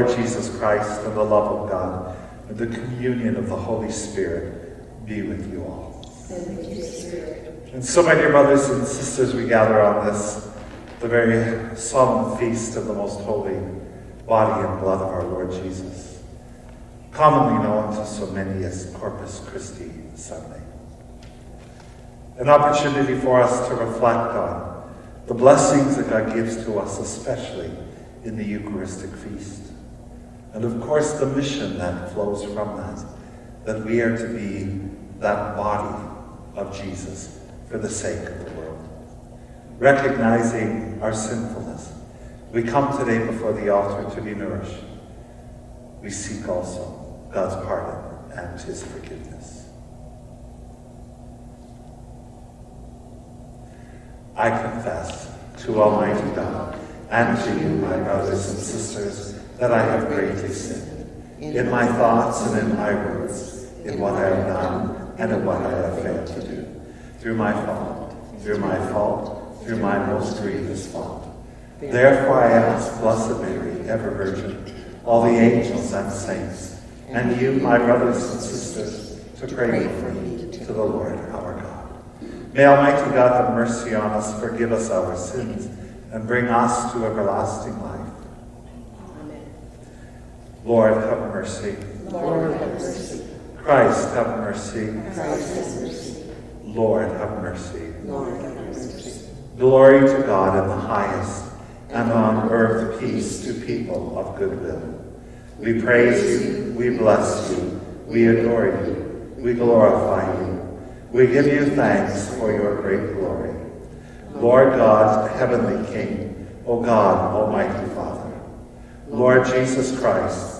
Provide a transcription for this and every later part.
Lord Jesus Christ and the love of God and the communion of the Holy Spirit be with you all. And with. And so, my dear brothers and sisters, we gather on this, the very solemn feast of the most holy body and blood of our Lord Jesus, commonly known to so many as Corpus Christi Sunday. An opportunity for us to reflect on the blessings that God gives to us, especially in the Eucharistic feast. And of course, the mission that flows from that, that we are to be that body of Jesus for the sake of the world. Recognizing our sinfulness, we come today before the altar to be nourished. We seek also God's pardon and his forgiveness. I confess to Almighty God and to you, my brothers and sisters, that I have greatly sinned in my thoughts and in my words, in what I have done and in what I have failed to do, through my fault, through my fault, through my most grievous fault. Therefore I ask Blessed Mary, ever Virgin, all the angels and saints, and you, my brothers and sisters, to pray for me to the Lord our God. May Almighty God have mercy on us, forgive us our sins, and bring us to everlasting life. Lord, have mercy. Lord, have mercy. Christ, have mercy. Christ, have mercy. Lord, have mercy. Lord, have mercy. Glory to God in the highest, and on earth peace to people of good will. We praise you, we bless you, we adore you, we glorify you. We give you thanks for your great glory. Lord God, heavenly King, O God, almighty Father. Lord Jesus Christ,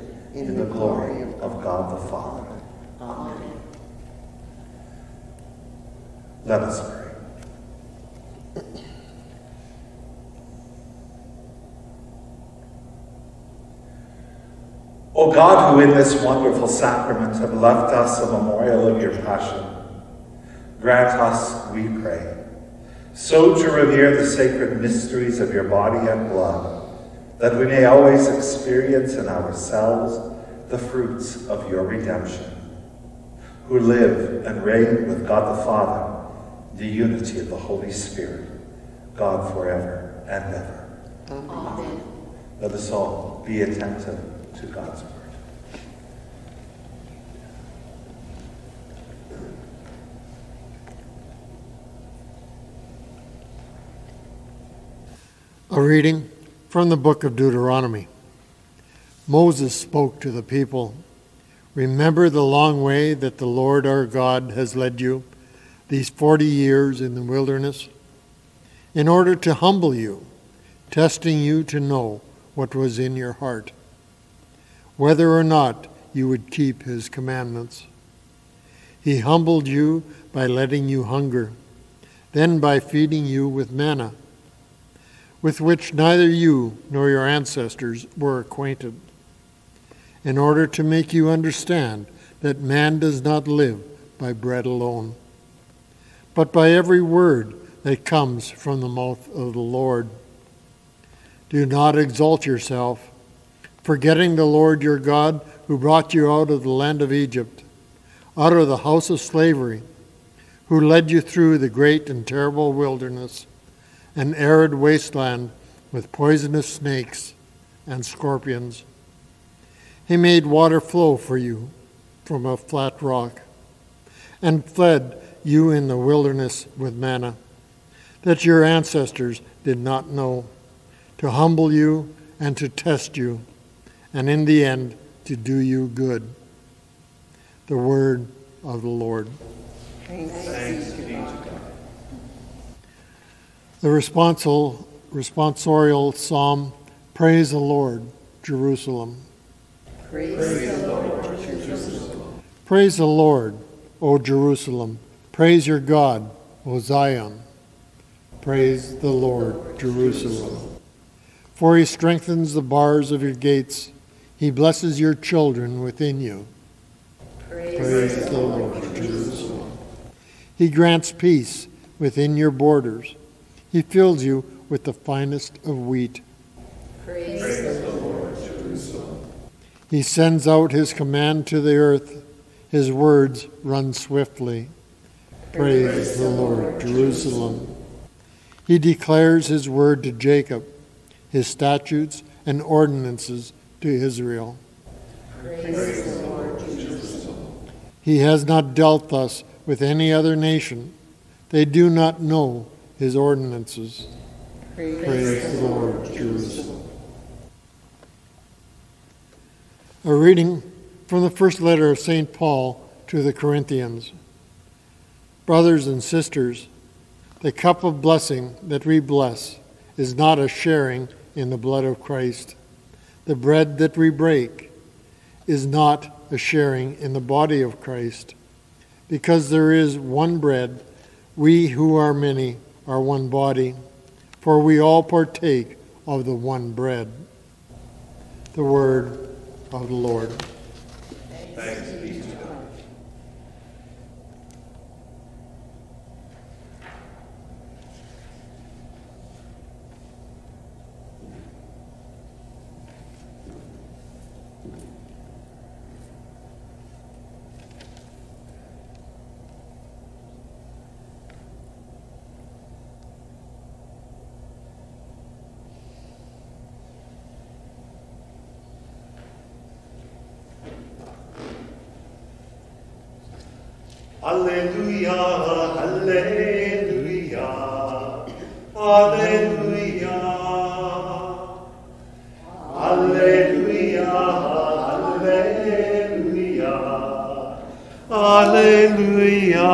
in the glory of God the Father. Amen. Let us pray. O God, who in this wonderful sacrament have left us a memorial of your passion, grant us, we pray, so to revere the sacred mysteries of your body and blood, that we may always experience in ourselves the fruits of your redemption, who live and reign with God the Father, the unity of the Holy Spirit, God forever and ever. Amen. Let us all be attentive to God's word. A reading from the book of Deuteronomy. Moses spoke to the people Remember the long way that the Lord our God has led you these forty years in the wilderness, in order to humble you, testing you to know what was in your heart, whether or not you would keep his commandments. He humbled you by letting you hunger, then by feeding you with manna with which neither you nor your ancestors were acquainted, in order to make you understand that man does not live by bread alone, but by every word that comes from the mouth of the Lord. Do not exalt yourself, forgetting the Lord your God who brought you out of the land of Egypt, out of the house of slavery, who led you through the great and terrible wilderness an arid wasteland with poisonous snakes and scorpions. He made water flow for you from a flat rock and fed you in the wilderness with manna that your ancestors did not know, to humble you and to test you, and in the end to do you good. The word of the Lord. Thanks be to God. The responsorial, responsorial psalm, Praise the Lord, Jerusalem. Praise the Lord, O Jerusalem. Praise your God, O Zion. Praise the Lord, Jerusalem. For he strengthens the bars of your gates. He blesses your children within you. Praise the Lord, Jerusalem. He grants peace within your borders. He fills you with the finest of wheat. Praise the Lord, Jerusalem. He sends out his command to the earth. His words run swiftly. Praise the Lord, Jerusalem. He declares his word to Jacob, his statutes and ordinances to Israel. Praise Lord, He has not dealt thus with any other nation. They do not know his ordinances. Praise the Lord, Jerusalem. A reading from the first letter of St. Paul to the Corinthians. Brothers and sisters, the cup of blessing that we bless is not a sharing in the blood of Christ. The bread that we break is not a sharing in the body of Christ. Because there is one bread, we who are many are one body, for we all partake of the one bread. The word of the Lord. Thanks be to God. Alleluia, Alleluia, Alleluia, Alleluia, Alleluia.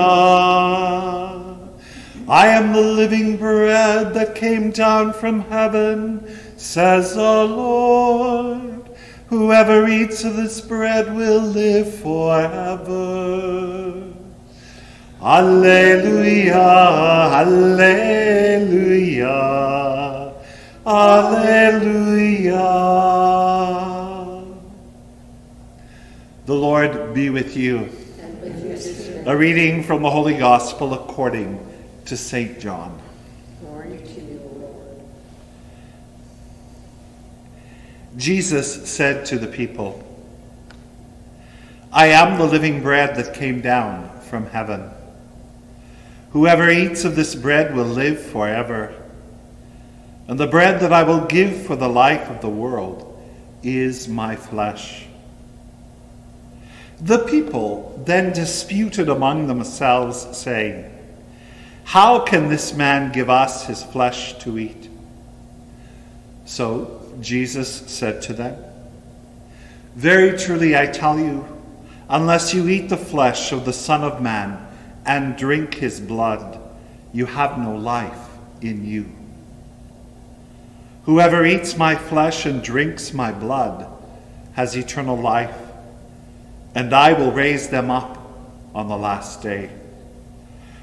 I am the living bread that came down from heaven, says the Lord. Whoever eats of this bread will live forever. Alleluia, Alleluia, Alleluia. The Lord be with you. A reading from the Holy Gospel according to St. John. Glory to you, Lord. Jesus said to the people, I am the living bread that came down from heaven. Whoever eats of this bread will live forever. And the bread that I will give for the life of the world is my flesh. The people then disputed among themselves, saying, How can this man give us his flesh to eat? So Jesus said to them, Very truly I tell you, unless you eat the flesh of the Son of Man, and drink his blood, you have no life in you. Whoever eats my flesh and drinks my blood has eternal life, and I will raise them up on the last day.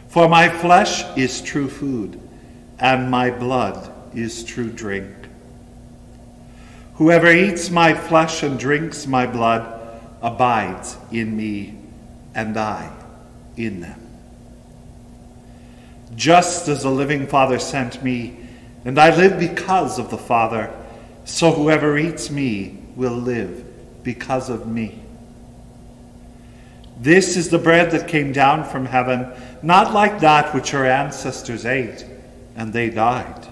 For my flesh is true food, and my blood is true drink. Whoever eats my flesh and drinks my blood abides in me, and I in them. Just as the living Father sent me, and I live because of the Father, so whoever eats me will live because of me. This is the bread that came down from heaven, not like that which our ancestors ate, and they died.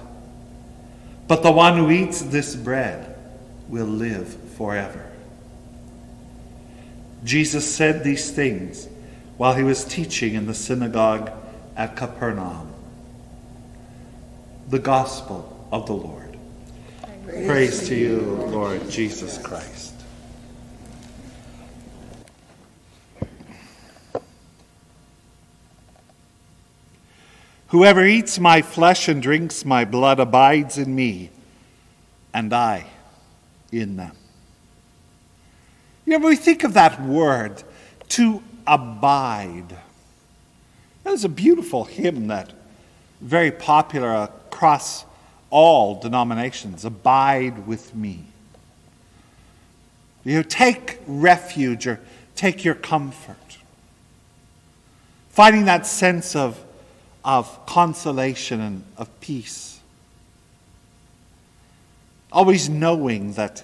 But the one who eats this bread will live forever. Jesus said these things while he was teaching in the synagogue at Capernaum. The Gospel of the Lord. Praise, Praise to you, Lord Jesus Christ. Whoever eats my flesh and drinks my blood abides in me, and I in them. You know, when we think of that word, to abide, there's a beautiful hymn that very popular across all denominations abide with me. You know, take refuge or take your comfort. Finding that sense of, of consolation and of peace. Always knowing that,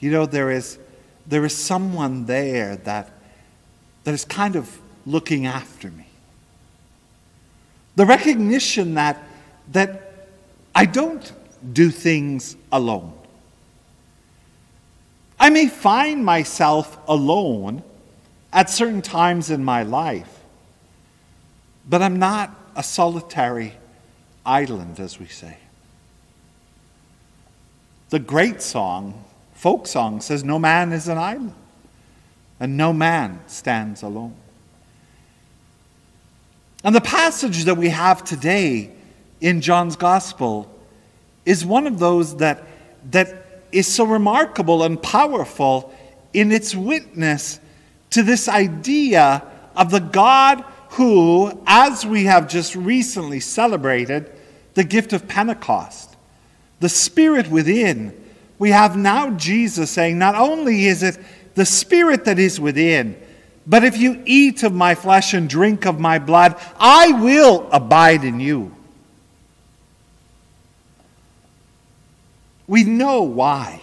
you know, there is, there is someone there that, that is kind of looking after me. The recognition that, that I don't do things alone. I may find myself alone at certain times in my life, but I'm not a solitary island, as we say. The great song, folk song, says, No man is an island, and no man stands alone. And the passage that we have today in John's Gospel is one of those that, that is so remarkable and powerful in its witness to this idea of the God who, as we have just recently celebrated, the gift of Pentecost, the Spirit within, we have now Jesus saying, Not only is it the Spirit that is within, but if you eat of my flesh and drink of my blood, I will abide in you. We know why.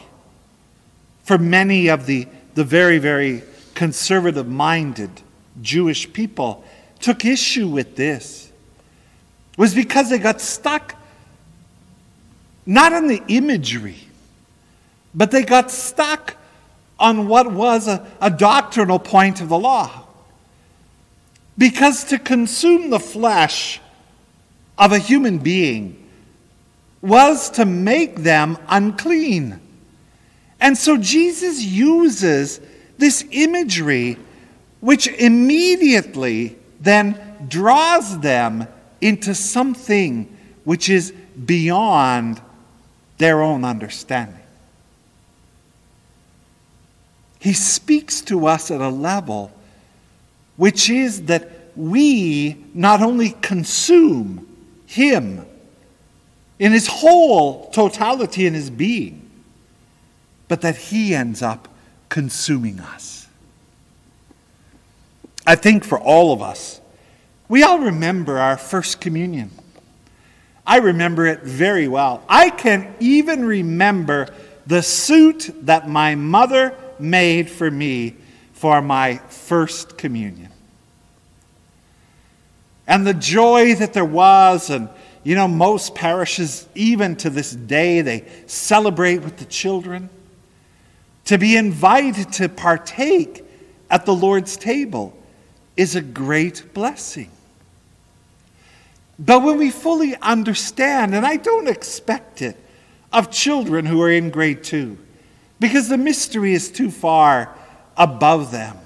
For many of the, the very, very conservative minded Jewish people took issue with this was because they got stuck not in the imagery, but they got stuck on what was a, a doctrinal point of the law. Because to consume the flesh of a human being was to make them unclean. And so Jesus uses this imagery, which immediately then draws them into something which is beyond their own understanding. He speaks to us at a level which is that we not only consume Him in His whole totality in His being, but that He ends up consuming us. I think for all of us, we all remember our first communion. I remember it very well. I can even remember the suit that my mother made for me for my first communion. And the joy that there was, and you know, most parishes, even to this day, they celebrate with the children. To be invited to partake at the Lord's table is a great blessing. But when we fully understand, and I don't expect it of children who are in grade two, because the mystery is too far above them.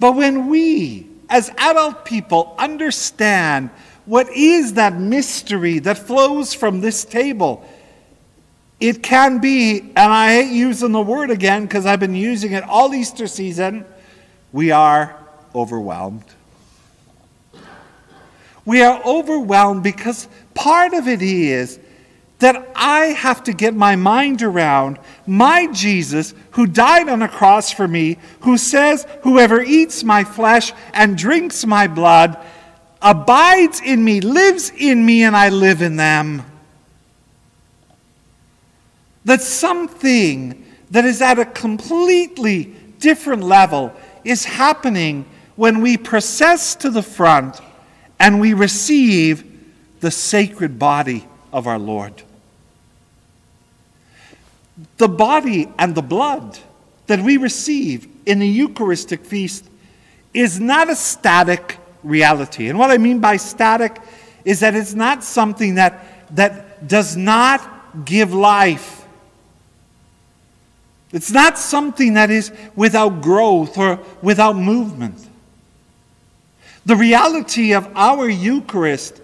But when we, as adult people, understand what is that mystery that flows from this table, it can be, and I hate using the word again because I've been using it all Easter season, we are overwhelmed. We are overwhelmed because part of it is that I have to get my mind around my Jesus who died on a cross for me, who says, Whoever eats my flesh and drinks my blood abides in me, lives in me, and I live in them. That something that is at a completely different level is happening when we process to the front and we receive the sacred body of our Lord the body and the blood that we receive in the Eucharistic feast is not a static reality. And what I mean by static is that it's not something that, that does not give life. It's not something that is without growth or without movement. The reality of our Eucharist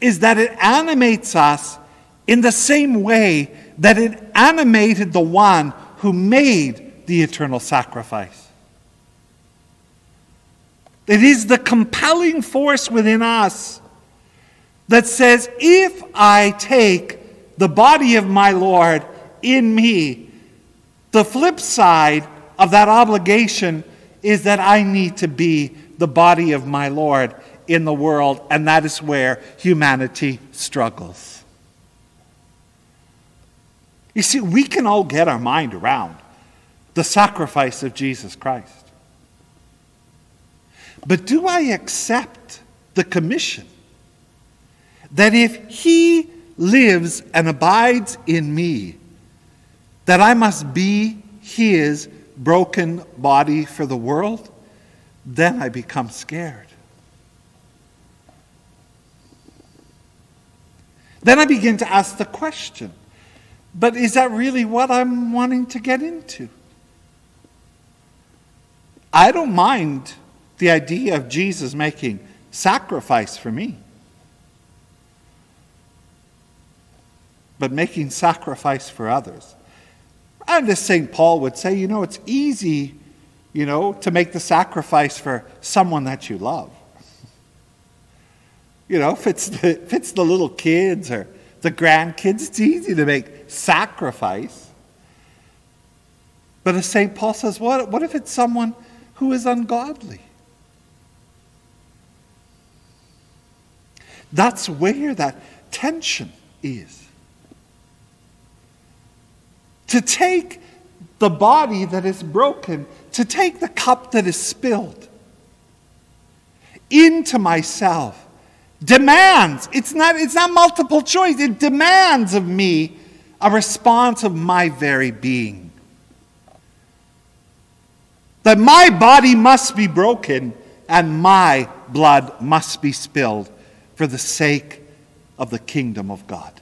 is that it animates us in the same way that it animated the one who made the eternal sacrifice. It is the compelling force within us that says, if I take the body of my Lord in me, the flip side of that obligation is that I need to be the body of my Lord in the world, and that is where humanity struggles. You see, we can all get our mind around the sacrifice of Jesus Christ. But do I accept the commission that if he lives and abides in me, that I must be his broken body for the world? Then I become scared. Then I begin to ask the question but is that really what I'm wanting to get into? I don't mind the idea of Jesus making sacrifice for me. But making sacrifice for others. And as St. Paul would say, you know, it's easy, you know, to make the sacrifice for someone that you love. You know, if it's the, if it's the little kids or the grandkids, it's easy to make sacrifice. But as St. Paul says, what, what if it's someone who is ungodly? That's where that tension is. To take the body that is broken, to take the cup that is spilled into myself demands. It's not it's not multiple choice. It demands of me a response of my very being. That my body must be broken and my blood must be spilled for the sake of the kingdom of God.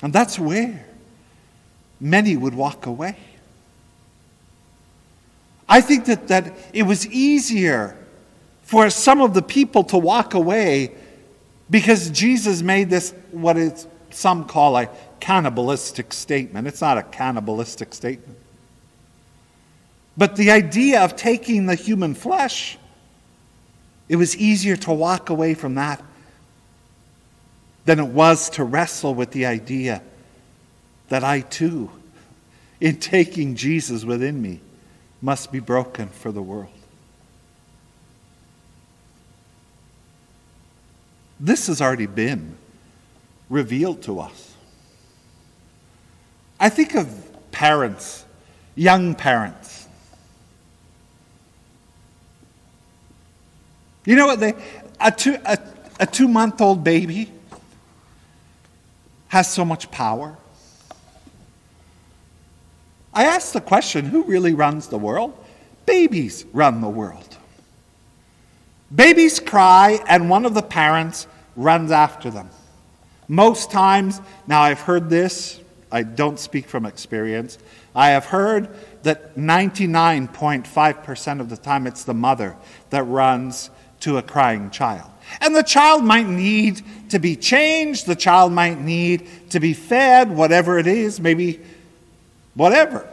And that's where many would walk away. I think that, that it was easier for some of the people to walk away because Jesus made this what is, some call a cannibalistic statement. It's not a cannibalistic statement. But the idea of taking the human flesh, it was easier to walk away from that than it was to wrestle with the idea that I too, in taking Jesus within me, must be broken for the world. This has already been revealed to us. I think of parents, young parents. You know what? They, a, two, a, a two month old baby has so much power. I ask the question who really runs the world? Babies run the world. Babies cry, and one of the parents runs after them. Most times, now I've heard this, I don't speak from experience. I have heard that 99.5% of the time it's the mother that runs to a crying child. And the child might need to be changed, the child might need to be fed, whatever it is, maybe whatever.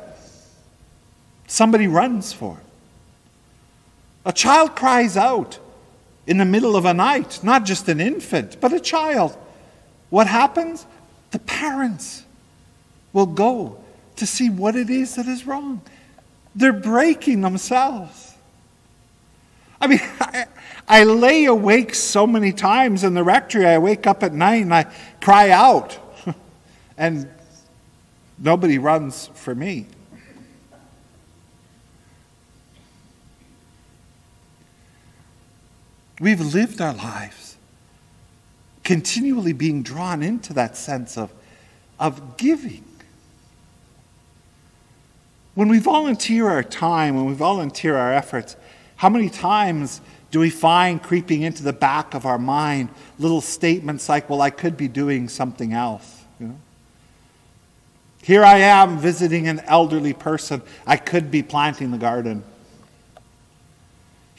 Somebody runs for it. A child cries out in the middle of a night, not just an infant, but a child. What happens? The parents will go to see what it is that is wrong. They're breaking themselves. I mean, I, I, lay awake so many times in the rectory. I wake up at night and I cry out, and nobody runs for me. We've lived our lives continually being drawn into that sense of, of giving. When we volunteer our time, when we volunteer our efforts, how many times do we find creeping into the back of our mind little statements like, well, I could be doing something else? You know? Here I am visiting an elderly person. I could be planting the garden.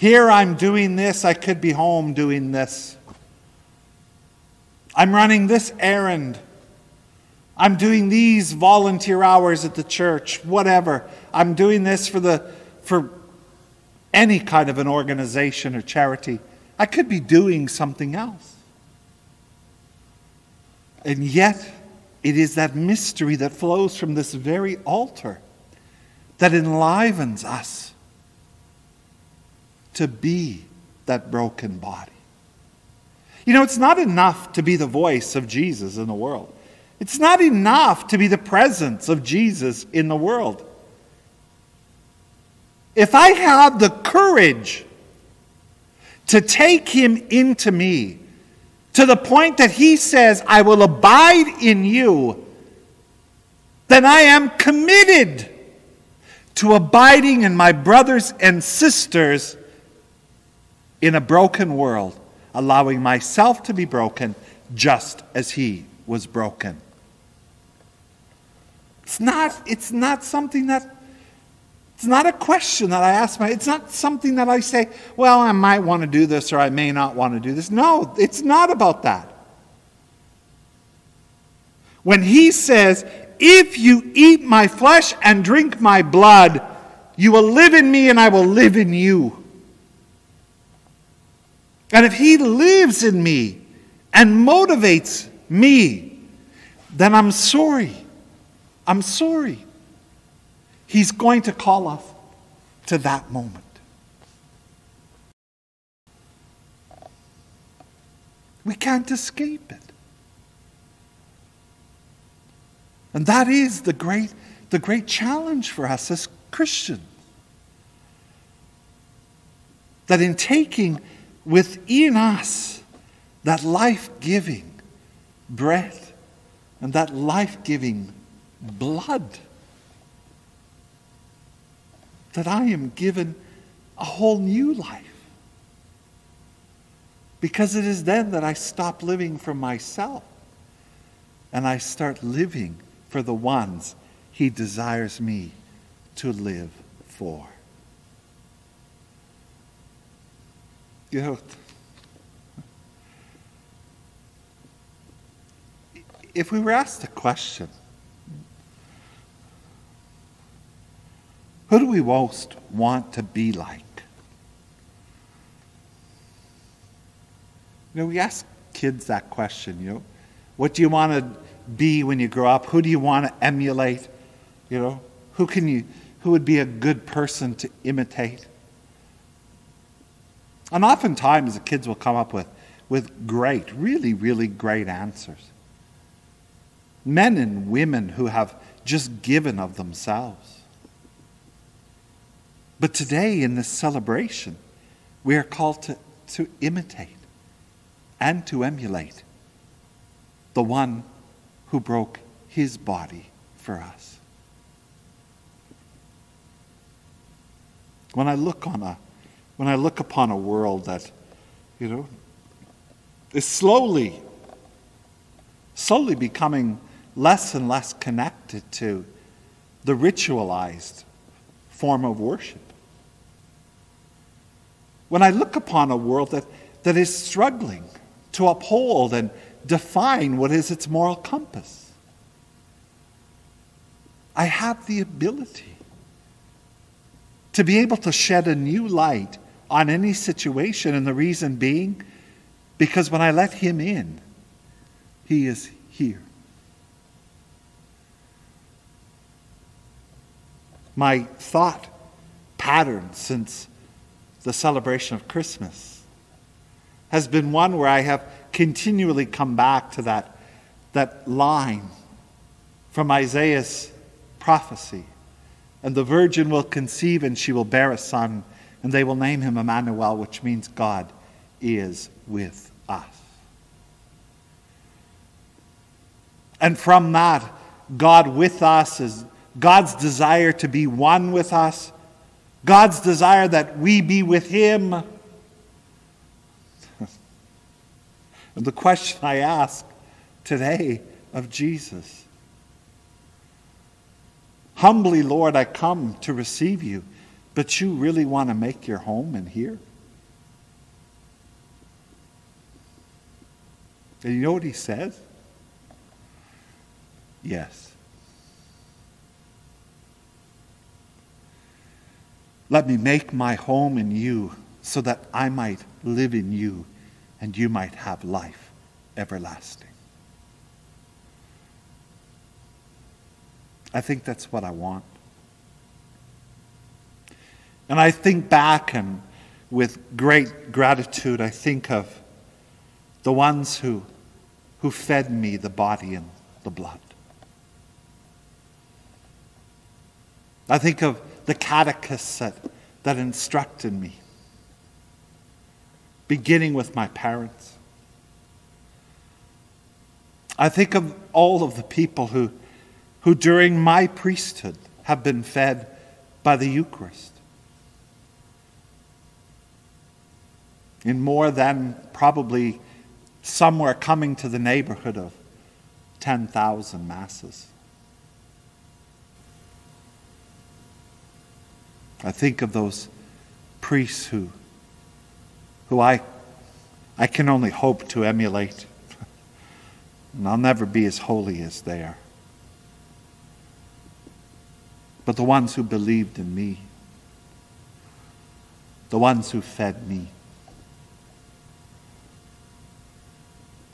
Here I'm doing this, I could be home doing this. I'm running this errand. I'm doing these volunteer hours at the church, whatever. I'm doing this for the for any kind of an organization or charity. I could be doing something else. And yet, it is that mystery that flows from this very altar that enlivens us to be that broken body. You know, it's not enough to be the voice of Jesus in the world. It's not enough to be the presence of Jesus in the world. If I have the courage to take him into me to the point that he says, I will abide in you, then I am committed to abiding in my brothers and sisters in a broken world, allowing myself to be broken just as he was broken. It's not, it's not something that it's not a question that I ask my, it's not something that I say, well, I might want to do this or I may not want to do this. No, it's not about that. When he says, if you eat my flesh and drink my blood, you will live in me and I will live in you. And if he lives in me and motivates me, then I'm sorry. I'm sorry. He's going to call us to that moment. We can't escape it. And that is the great, the great challenge for us as Christians. That in taking within us that life giving breath and that life giving blood that I am given a whole new life. Because it is then that I stop living for myself and I start living for the ones He desires me to live for. Know, if we were asked a question, Who do we most want to be like? You know, we ask kids that question, you know. What do you want to be when you grow up? Who do you want to emulate? You know, who can you who would be a good person to imitate? And oftentimes the kids will come up with, with great, really, really great answers. Men and women who have just given of themselves. But today, in this celebration, we are called to, to imitate and to emulate the one who broke his body for us. When I look on a when I look upon a world that, you know, is slowly, slowly becoming less and less connected to the ritualized form of worship. When I look upon a world that, that is struggling to uphold and define what is its moral compass, I have the ability to be able to shed a new light on any situation, and the reason being because when I let Him in, He is here. My thought pattern since the celebration of Christmas has been one where I have continually come back to that, that line from Isaiah's prophecy. And the virgin will conceive and she will bear a son, and they will name him Emmanuel, which means God is with us. And from that, God with us is God's desire to be one with us God's desire that we be with Him. and the question I ask today of Jesus Humbly, Lord, I come to receive you, but you really want to make your home in here? And you know what he says? Yes. Let me make my home in you so that I might live in you and you might have life everlasting. I think that's what I want. And I think back and with great gratitude, I think of the ones who, who fed me the body and the blood. I think of the catechists that, that instructed me, beginning with my parents. I think of all of the people who, who during my priesthood have been fed by the Eucharist. In more than probably somewhere coming to the neighborhood of 10,000 masses. I think of those priests who, who I, I can only hope to emulate. And I'll never be as holy as they are. But the ones who believed in me, the ones who fed me,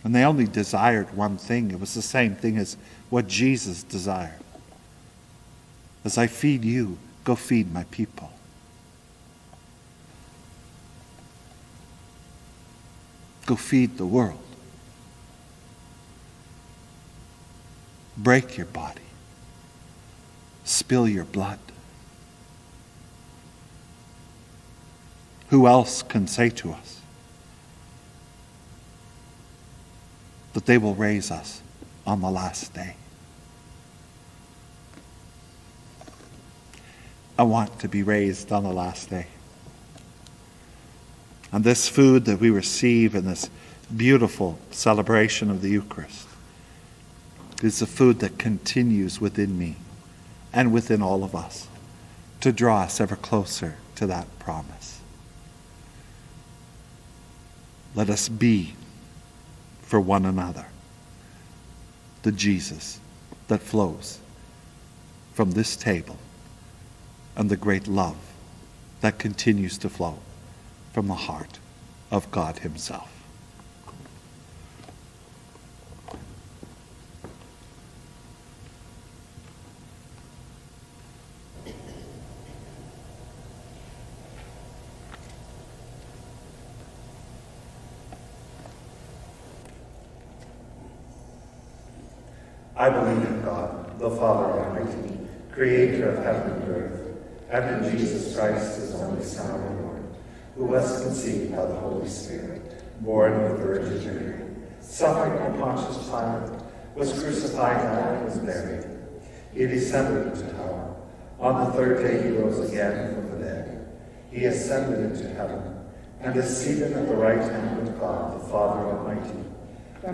And they only desired one thing. It was the same thing as what Jesus desired. As I feed you, go feed my people. Go feed the world. Break your body. Spill your blood. Who else can say to us, that they will raise us on the last day. I want to be raised on the last day. And this food that we receive in this beautiful celebration of the Eucharist is the food that continues within me and within all of us to draw us ever closer to that promise. Let us be for one another. The Jesus that flows from this table and the great love that continues to flow from the heart of God Himself. I believe in God, the Father Almighty, creator of heaven and in Jesus Christ, his only Son, our Lord, who was conceived by the Holy Spirit, born of the Virgin Mary, suffered under Pontius Pilate, was crucified, and was buried. He descended into hell. On the third day he rose again from the dead. He ascended into heaven, and is seated at the right hand of God, the Father Almighty.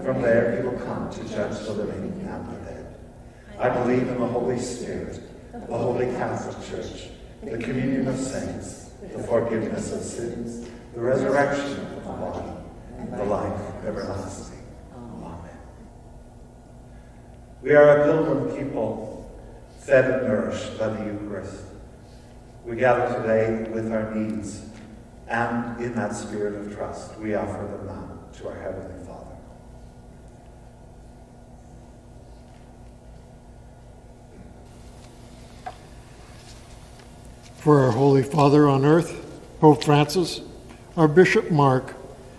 From there he will come to judge the living and the dead. I believe in the Holy Spirit, the Holy Catholic Church, the communion of saints, the forgiveness of sins, the resurrection of the body, and the life everlasting. Amen. We are a pilgrim people, fed and nourished by the Eucharist. We gather today with our needs, and in that spirit of trust, we offer them now to our Heavenly Father. For our Holy Father on earth, Pope Francis, our Bishop Mark,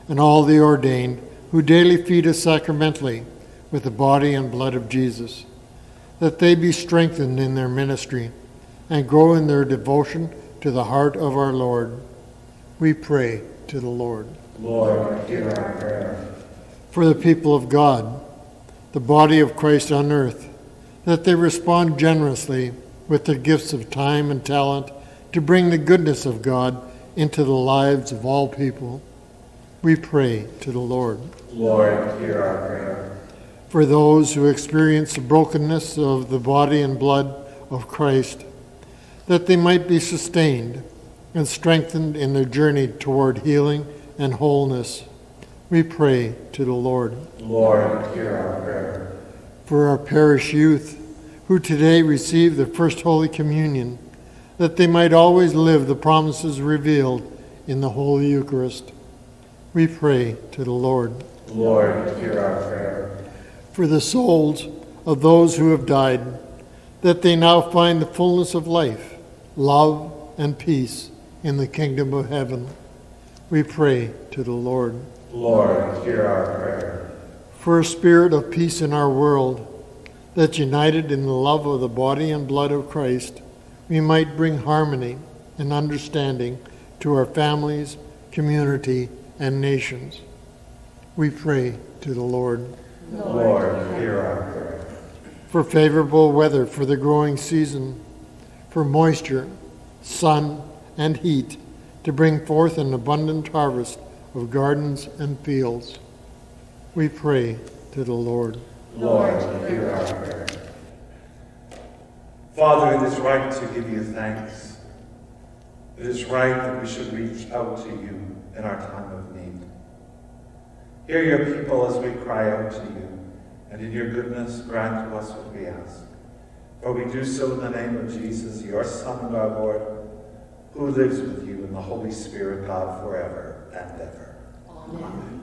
and all the ordained who daily feed us sacramentally with the body and blood of Jesus, that they be strengthened in their ministry and grow in their devotion to the heart of our Lord. We pray to the Lord. Lord, hear our prayer. For the people of God, the body of Christ on earth, that they respond generously with their gifts of time and talent to bring the goodness of God into the lives of all people. We pray to the Lord. Lord, hear our prayer. For those who experience the brokenness of the body and blood of Christ, that they might be sustained and strengthened in their journey toward healing and wholeness, we pray to the Lord. Lord, hear our prayer. For our parish youth who today receive the First Holy Communion, that they might always live the promises revealed in the Holy Eucharist. We pray to the Lord. Lord, hear our prayer. For the souls of those who have died, that they now find the fullness of life, love, and peace in the kingdom of heaven. We pray to the Lord. Lord, hear our prayer. For a spirit of peace in our world, that united in the love of the body and blood of Christ, we might bring harmony and understanding to our families, community, and nations. We pray to the Lord. Lord, hear our prayer. For favorable weather for the growing season, for moisture, sun, and heat to bring forth an abundant harvest of gardens and fields. We pray to the Lord. Lord, hear our prayer. Father, it is right to give you thanks. It is right that we should reach out to you in our time of need. Hear your people as we cry out to you, and in your goodness grant to us what we ask. For we do so in the name of Jesus, your Son and our Lord, who lives with you in the Holy Spirit, God, forever and ever. Amen.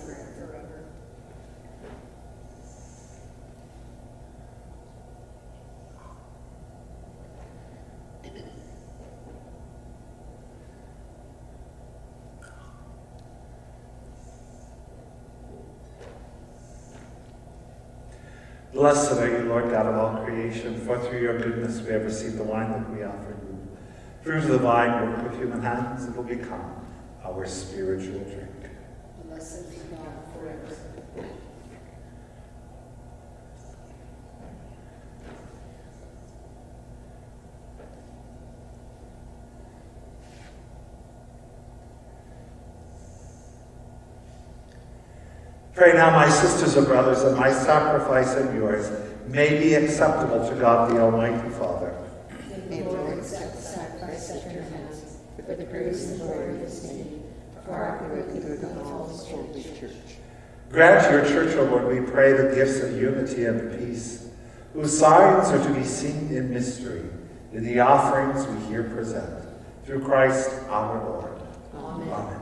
Blessed are you, Lord God of all creation, for through your goodness we have received the wine that we offer you. Of the vine, work of human hands, it will become our spiritual drink. Blessed be God forever. Pray now, my sisters and brothers, that my sacrifice and yours may be acceptable to God the Almighty Father. May the Lord accept the sacrifice at your hands for the praise and glory of his name, for our good and the good of all his holy church. Grant your church, O Lord, we pray, the gifts of unity and peace, whose signs are to be seen in mystery, in the offerings we here present, through Christ our Lord. Amen.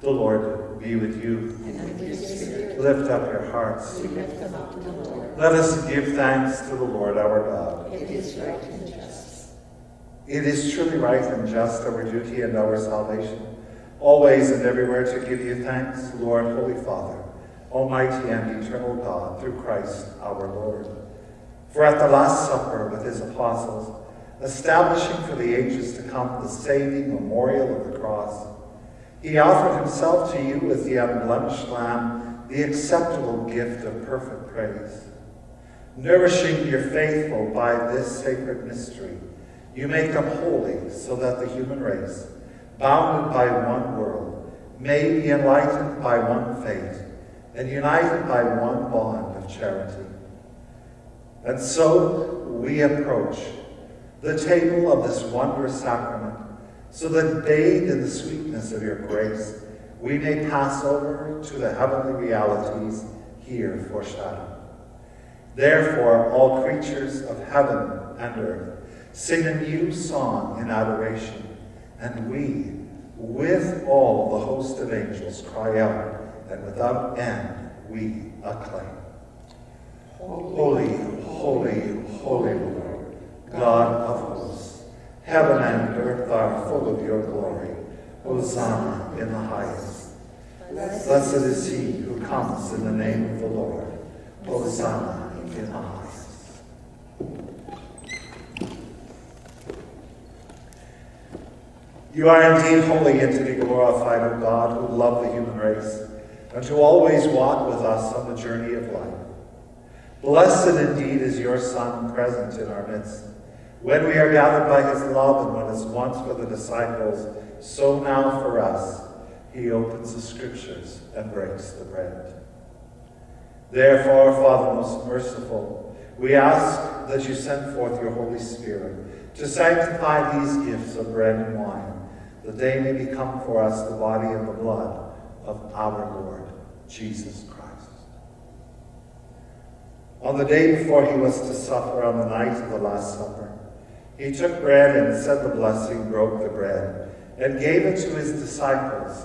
The Lord be with you. And with your spirit, Lift up your hearts. we lift them up to the Lord. Let us give thanks to the Lord our God. It is right and just. It is truly right and just, our duty and our salvation, always and everywhere to give you thanks, Lord, Holy Father, Almighty and eternal God, through Christ our Lord. For at the Last Supper with his apostles, establishing for the ages to come the saving memorial of the cross, he offered himself to you as the unblemished Lamb, the acceptable gift of perfect praise. Nourishing your faithful by this sacred mystery, you make them holy so that the human race, bounded by one world, may be enlightened by one faith and united by one bond of charity. And so we approach the table of this wondrous sacrament, so that bathed in the sweetness of your grace, we may pass over to the heavenly realities here foreshadowed. Therefore, all creatures of heaven and earth sing a new song in adoration, and we, with all the host of angels, cry out, and without end we acclaim. Holy, holy, holy Lord, God of hosts, heaven and earth are full of your glory. Hosanna in the highest. Blessed is he who comes in the name of the Lord. Hosanna in the highest. You are indeed holy and to be glorified, O God, who love the human race, and to always walk with us on the journey of life. Blessed indeed is your Son present in our midst. When we are gathered by his love and when as once for the disciples, so now for us, he opens the scriptures and breaks the bread. Therefore, Father most merciful, we ask that you send forth your Holy Spirit to sanctify these gifts of bread and wine that they may become for us the body and the blood of our Lord Jesus Christ. On the day before he was to suffer, on the night of the Last Supper, he took bread and said the blessing, broke the bread, and gave it to his disciples,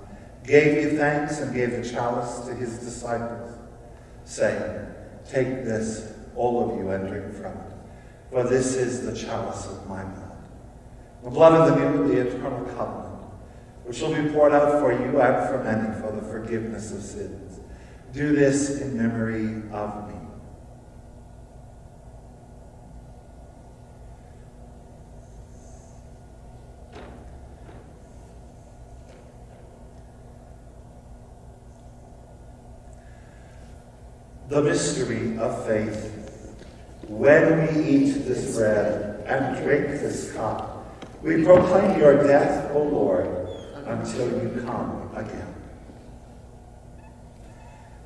gave you thanks, and gave the chalice to his disciples, saying, Take this, all of you, and drink from it, for this is the chalice of my blood, the blood of the new, the eternal covenant, which shall be poured out for you and for many for the forgiveness of sins. Do this in memory of me. The mystery of faith. When we eat this bread and drink this cup, we proclaim your death, O Lord, until you come again.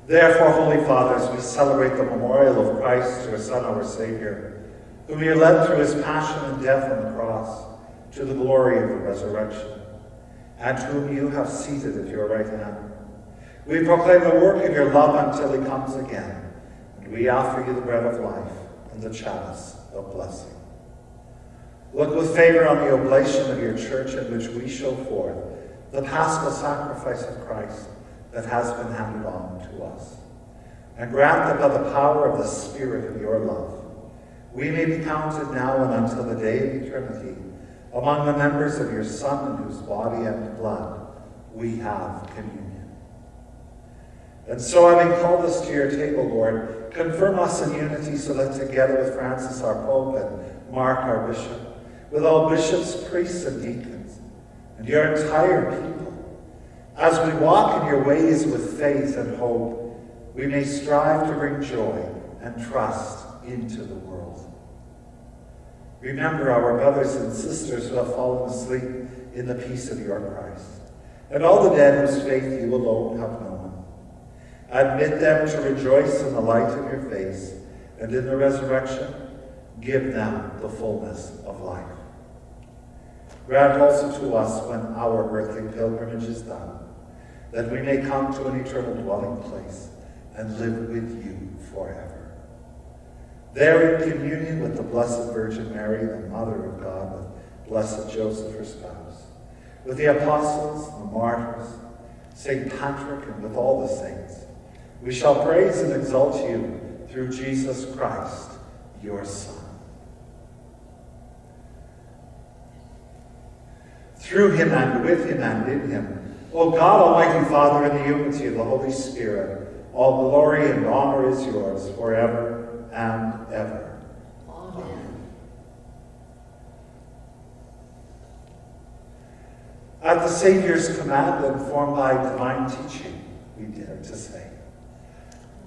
Therefore, Holy Fathers, we celebrate the memorial of Christ, your Son, our Savior, whom you led through his passion and death on the cross to the glory of the resurrection, and whom you have seated at your right hand. We proclaim the work of your love until he comes again. And we offer you the bread of life and the chalice of blessing. Look with favor on the oblation of your church in which we show forth the paschal sacrifice of Christ that has been handed on to us. And grant that by the power of the Spirit of your love, we may be counted now and until the day of eternity among the members of your Son in whose body and blood we have communion. And so, having called us to your table, Lord, confirm us in unity so that together with Francis, our Pope, and Mark, our Bishop, with all bishops, priests, and deacons, and your entire people, as we walk in your ways with faith and hope, we may strive to bring joy and trust into the world. Remember our brothers and sisters who have fallen asleep in the peace of your Christ, and all the dead whose faith you alone have known. Admit them to rejoice in the light of your face, and in the resurrection, give them the fullness of life. Grant also to us, when our earthly pilgrimage is done, that we may come to an eternal dwelling place and live with you forever. There, in communion with the Blessed Virgin Mary, the Mother of God, with Blessed Joseph, her spouse, with the apostles, the martyrs, St. Patrick, and with all the saints, we shall praise and exalt you through Jesus Christ, your Son. Through him and with him and in him, O God, Almighty Father, in the unity of the Holy Spirit, all glory and honor is yours forever and ever. Amen. At the Savior's command and formed by divine teaching, we dare to say,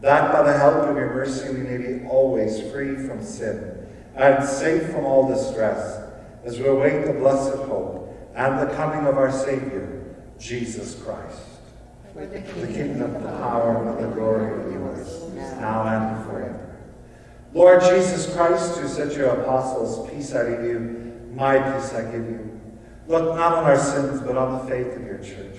that by the help of your mercy we may be always free from sin and safe from all distress, as we await the blessed hope and the coming of our Savior, Jesus Christ. For the The kingdom, the power, and the glory are yours, now and forever. Lord Jesus Christ, who said to your apostles, Peace I leave you, my peace I give you. Look not on our sins, but on the faith of your church.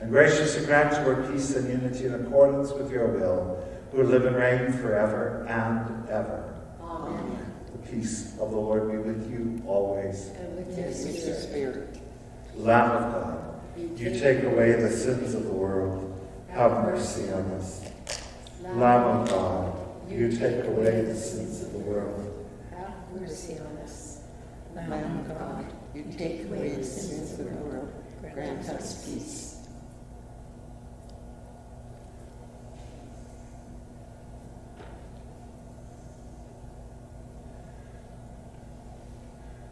And graciously grant to her peace and unity in accordance with your will, who live and reign forever and ever. Amen. The peace of the Lord be with you always. And with your spirit. Lamb of God, you take away the sins of the world. Have mercy on us. Lamb of God, you take away the sins of the world. Have mercy on us. Lamb of God, you take away the sins of the world. Grant us peace.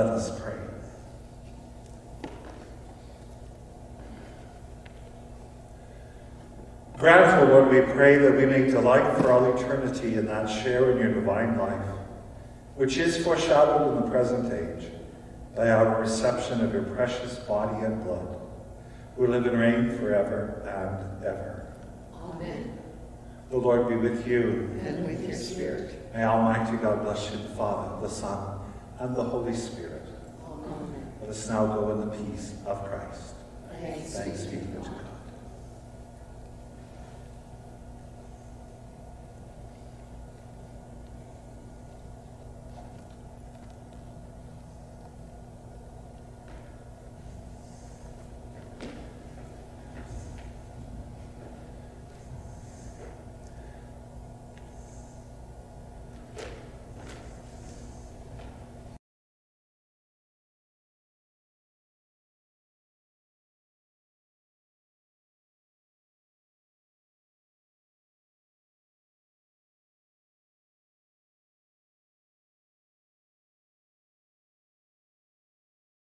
Let us pray. Grant, O Lord, we pray that we may delight for all eternity in that share in your divine life, which is foreshadowed in the present age by our reception of your precious body and blood, who live and reign forever and ever. Amen. The Lord be with you. And with your spirit. May Almighty God bless you, the Father, the Son, and the Holy Spirit. Us now go in the peace of Christ. Thanks Thanks be to God.